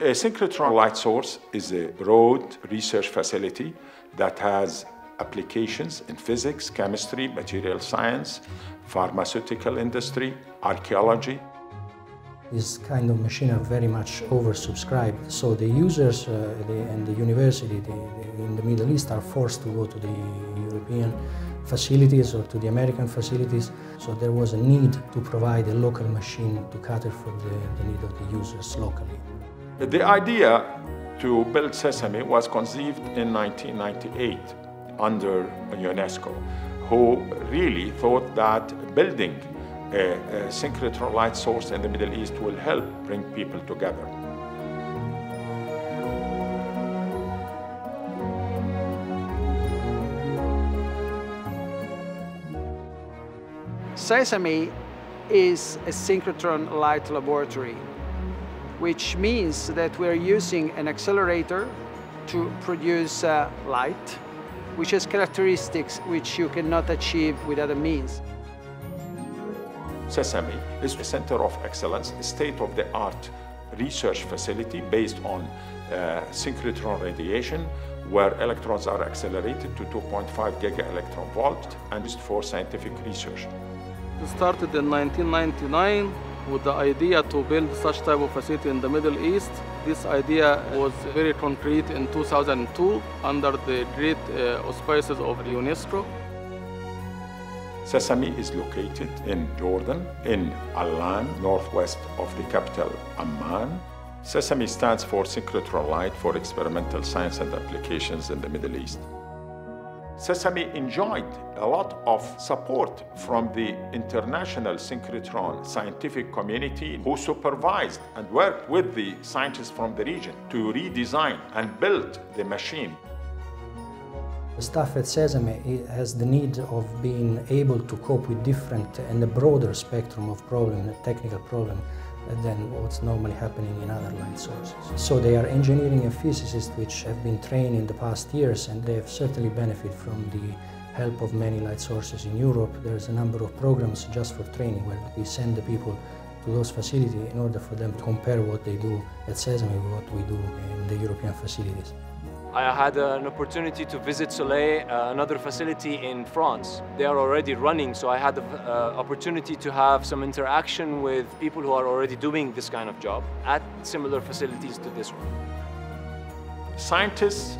A synchrotron light source is a broad research facility that has applications in physics, chemistry, material science, pharmaceutical industry, archaeology. This kind of machine are very much oversubscribed, so the users uh, the, and the university the, the, in the Middle East are forced to go to the European facilities or to the American facilities. So there was a need to provide a local machine to cater for the, the need of the users locally. The idea to build Sesame was conceived in 1998 under UNESCO, who really thought that building a, a synchrotron light source in the Middle East will help bring people together. Sesame is a synchrotron light laboratory which means that we're using an accelerator to produce uh, light, which has characteristics which you cannot achieve with other means. Sesame is a center of excellence, a state-of-the-art research facility based on uh, synchrotron radiation, where electrons are accelerated to 2.5 giga electron volt and used for scientific research. It started in 1999 with the idea to build such type of facility in the Middle East. This idea was very concrete in 2002 under the great uh, auspices of UNESCO. Sesame is located in Jordan, in Allan, northwest of the capital Amman. Sesame stands for synchrotron light for experimental science and applications in the Middle East. Sesame enjoyed a lot of support from the international synchrotron scientific community who supervised and worked with the scientists from the region to redesign and build the machine. The staff at Sesame eh, has the need of being able to cope with different and a broader spectrum of problems, technical problems, than what's normally happening in other light sources. So they are engineering and physicists which have been trained in the past years and they have certainly benefited from the help of many light sources in Europe. There's a number of programs just for training where we send the people to those facilities in order for them to compare what they do at Sesame with what we do in the European facilities. I had an opportunity to visit Soleil, uh, another facility in France. They are already running, so I had the uh, opportunity to have some interaction with people who are already doing this kind of job at similar facilities to this one. Scientists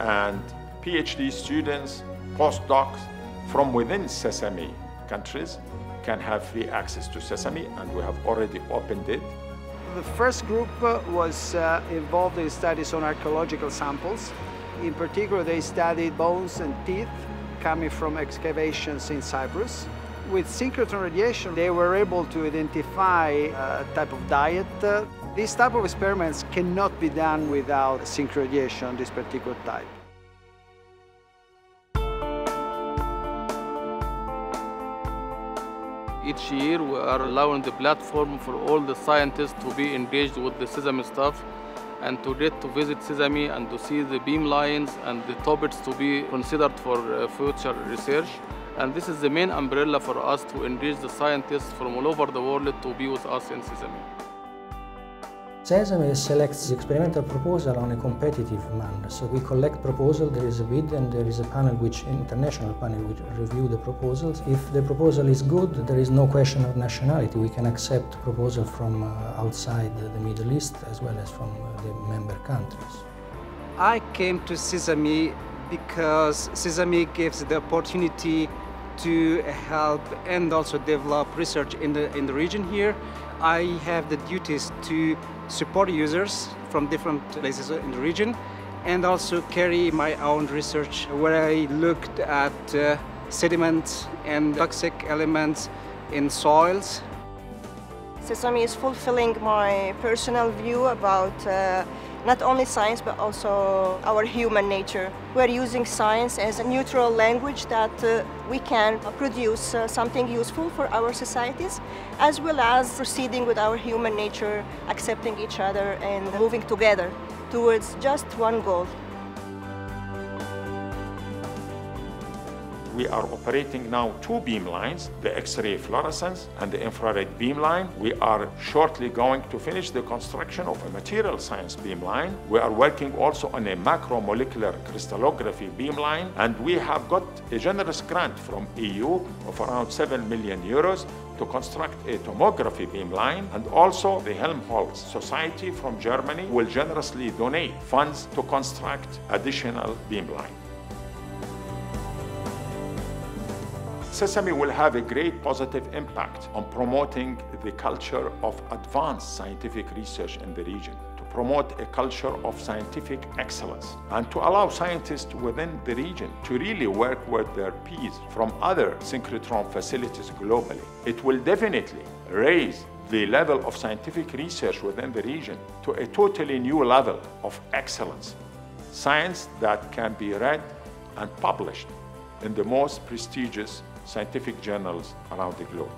and PhD students, postdocs from within Sesame countries can have free access to Sesame, and we have already opened it the first group uh, was uh, involved in studies on archaeological samples. In particular, they studied bones and teeth coming from excavations in Cyprus. With synchrotron radiation, they were able to identify a type of diet. Uh, these type of experiments cannot be done without synchro radiation, this particular type. Each year we are allowing the platform for all the scientists to be engaged with the Sesame stuff and to get to visit Sesame and to see the beam lines and the topics to be considered for uh, future research. And this is the main umbrella for us to engage the scientists from all over the world to be with us in Sesame. Sesame selects the experimental proposal on a competitive manner. So we collect proposal, there is a bid and there is a panel which, international panel which review the proposals. If the proposal is good, there is no question of nationality. We can accept proposal from uh, outside the Middle East as well as from uh, the member countries. I came to Sesame because Sesame gives the opportunity to help and also develop research in the, in the region here. I have the duties to support users from different places in the region and also carry my own research where I looked at uh, sediments and toxic elements in soils. Sesame is fulfilling my personal view about uh, not only science but also our human nature. We're using science as a neutral language that uh, we can produce uh, something useful for our societies as well as proceeding with our human nature, accepting each other and moving together towards just one goal. We are operating now two beam lines, the X-ray fluorescence and the infrared beam line. We are shortly going to finish the construction of a material science beam line. We are working also on a macromolecular crystallography beam line, and we have got a generous grant from EU of around 7 million euros to construct a tomography beam line and also the Helmholtz Society from Germany will generously donate funds to construct additional beam Sesame will have a great positive impact on promoting the culture of advanced scientific research in the region, to promote a culture of scientific excellence, and to allow scientists within the region to really work with their peers from other synchrotron facilities globally. It will definitely raise the level of scientific research within the region to a totally new level of excellence. Science that can be read and published in the most prestigious scientific journals around the globe.